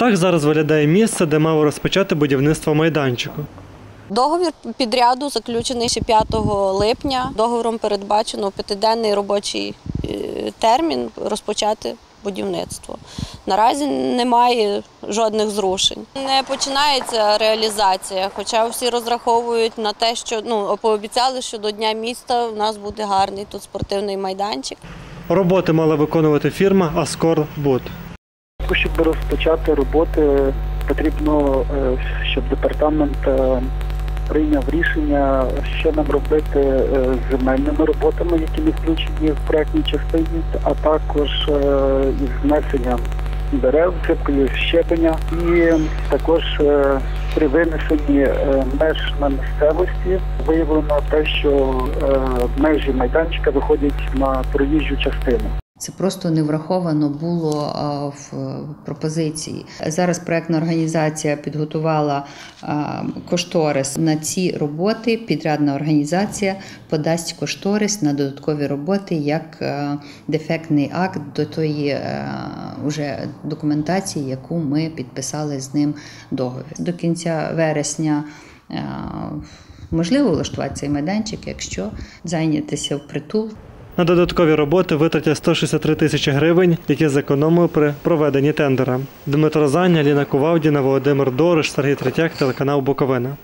Так зараз виглядає місце, де мало розпочати будівництво майданчику. Договір підряду заключений ще 5 липня. Договором передбачено п'ятиденний робочий е, термін розпочати будівництво. Наразі немає жодних зрушень. Не починається реалізація, хоча всі розраховують на те, що ну пообіцяли, що до Дня міста у нас буде гарний тут спортивний майданчик. Роботи мала виконувати фірма Аскор Буд. Щоб розпочати роботи, потрібно, е, щоб департамент е, прийняв рішення, що нам робити е, з земельними роботами, які не включені в проектній частині, а також із внесенням дерев, сипкою щеплення, і також при винесенні меж на місцевості виявлено те, що межі майданчика виходять на проїжджу частину. Це просто не враховано було в е, пропозиції. Зараз проектна організація підготувала кошторис на ці роботи. Підрядна організація подасть кошторис на додаткові роботи як е, дефектний акт до тої е, уже документації, яку ми підписали з ним договір. До кінця вересня. е, Можливо влаштувати цей майданчик, якщо зайнятися впритул. На додаткові роботи витратять 163 тисячі гривень, які зекономили при проведенні тендера. Дмитро Заня, Ліна Кувавдіна, Володимир Дориш, Сергій Третяк, телеканал Буковина.